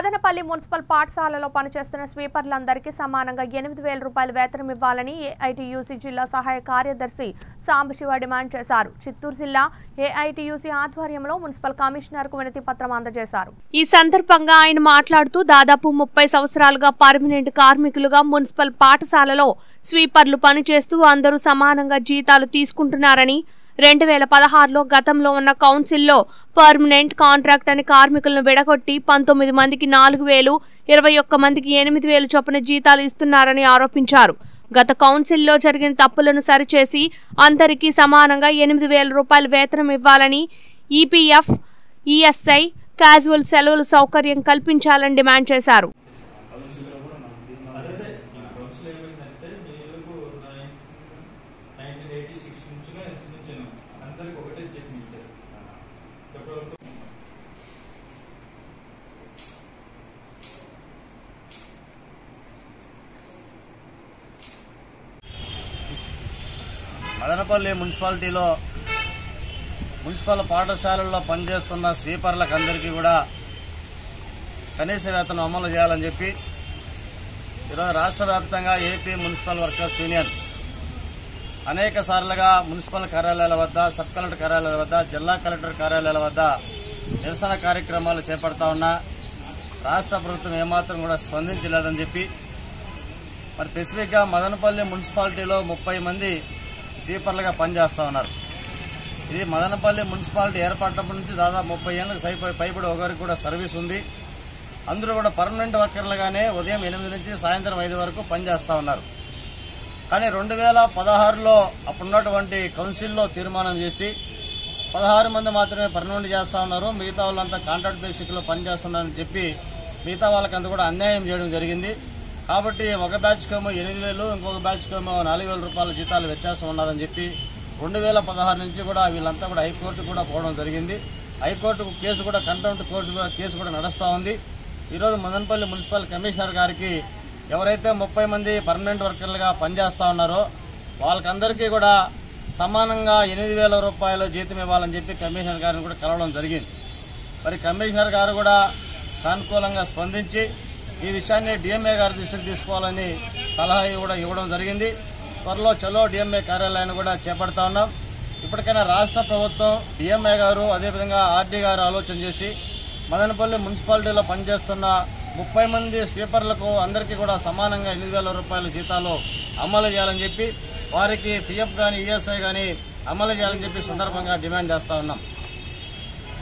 Madanapalle municipal పాఠశాలలో పనిచేస్తున్న స్వీపర్లందరికీ సమానంగా ఎనిమిది వేల రూపాయల వేతనం ఇవ్వాలని ఏఐటియూసీ జిల్లా సహాయ కార్యదర్శి సాంబశివ డిమాండ్ చేశారు. చిత్తూరు జిల్లా ఏఐటియూసీ ఆధ్వర్యంలో మున్సిపల్ కమిషనర్కు వినతి పత్రం అందజేశారు. ఈ సందర్భంగా ఆయన మాట్లాడుతూ దాదాపు ముప్పై సంవత్సరాలుగా పర్మనెంట్ కార్మికులుగా మున్సిపల్ పాఠశాలలో స్వీపర్లు పనిచేస్తూ అందరూ సమానంగా జీతాలు తీసుకుంటున్నారని రెండు వేల పదహారులో గతంలో ఉన్న కౌన్సిల్లో పర్మనెంట్ కాంట్రాక్ట్ అని కార్మికులను విడగొట్టి పంతొమ్మిది మందికి నాలుగు వేలు ఇరవై ఒక్క మందికి ఎనిమిది వేలు చొప్పున జీతాలు ఇస్తున్నారని ఆరోపించారు. గత కౌన్సిల్లో జరిగిన తప్పులను సరిచేసి అందరికీ సమానంగా ఎనిమిది వేల రూపాయల వేతనం ఇవ్వాలని ఈపీఎఫ్ ఈఎస్ఐ క్యాజువల్ సెలవుల సౌకర్యం కల్పించాలని డిమాండ్ చేశారు. మదనపల్లి మున్సిపాలిటీలో మున్సిపల్ పాఠశాలల్లో పనిచేస్తున్న స్వీపర్లకు అందరికీ కూడా కనీస వేతనం అమలు చేయాలని చెప్పి ఈరోజు రాష్ట్ర వ్యాప్తంగా ఏపీ మున్సిపల్ వర్కర్స్ యూనియన్ అనేక సార్లుగా మున్సిపల్ కార్యాలయాల వద్ద సబ్ కలెక్టర్ కార్యాలయాల వద్ద జిల్లా కలెక్టర్ కార్యాలయాల వద్ద నిరసన కార్యక్రమాలు చేపడతా ఉన్నా రాష్ట్ర ప్రభుత్వం ఏమాత్రం కూడా స్పందించలేదని చెప్పి మరి స్పెసిఫిక్గా మదనపల్లి మున్సిపాలిటీలో ముప్పై మంది స్వీపర్లుగా పనిచేస్తూ ఉన్నారు. ఇది మదనపల్లి మున్సిపాలిటీ ఏర్పడినప్పటి నుంచి దాదాపు ముప్పై ఏళ్ళకి సైపోయి పైబడి ఒకరికి కూడా సర్వీస్ ఉంది. అందరూ కూడా పర్మనెంట్ వర్కర్లుగానే ఉదయం ఎనిమిది నుంచి సాయంత్రం ఐదు వరకు పనిచేస్తూ ఉన్నారు. కానీ రెండు వేల పదహారులో అప్పుడున్నటువంటి కౌన్సిల్లో తీర్మానం చేసి పదహారు మంది మాత్రమే పర్మనెంట్ చేస్తూ ఉన్నారు. మిగతా వాళ్ళంతా కాంట్రాక్ట్ బేసిక్లో పనిచేస్తున్నారని చెప్పి మిగతా వాళ్ళకంతా కూడా అన్యాయం చేయడం జరిగింది. కాబట్టి ఒక బ్యాచ్కేమో ఎనిమిది వేలు ఇంకొక బ్యాచ్కేమో నాలుగు వేల రూపాయల జీతాలు వ్యత్యాసం ఉన్నదని చెప్పి రెండు వేల పదహారు నుంచి కూడా వీళ్ళంతా కూడా హైకోర్టు కూడా పోవడం జరిగింది. హైకోర్టు కేసు కూడా కంటెంప్ట్ కోర్సు కేసు కూడా నడుస్తూ ఉంది. ఈరోజు మదనపల్లి మున్సిపల్ కమిషనర్ గారికి ఎవరైతే ముప్పై మంది పర్మనెంట్ వర్కర్లుగా పనిచేస్తూ ఉన్నారో వాళ్ళకందరికీ కూడా సమానంగా ఎనిమిది వేల రూపాయలు జీతం ఇవ్వాలని చెప్పి కమిషనర్ గారిని కూడా కలవడం జరిగింది. మరి కమిషనర్ గారు కూడా సానుకూలంగా స్పందించి ఈ విషయాన్ని డిఎంఏ గారి దృష్టికి తీసుకోవాలని సలహా కూడా ఇవ్వడం జరిగింది. త్వరలో చలో డిఎంఏ కార్యాలయాన్ని కూడా చేపడతా ఉన్నాం. ఇప్పటికైనా రాష్ట్ర ప్రభుత్వం డిఎంఏ గారు అదేవిధంగా ఆర్డీ గారు ఆలోచన చేసి మదనపల్లి మున్సిపాలిటీలో పనిచేస్తున్న ముప్పై మంది స్వీపర్లకు అందరికీ కూడా సమానంగా ఎనిమిది వేల రూపాయల జీతాలు అమలు చేయాలని చెప్పి వారికి పిఎఫ్ కానీ ఈఎస్ఐ కానీ అమలు చేయాలని చెప్పి సందర్భంగా డిమాండ్ చేస్తా ఉన్నాం.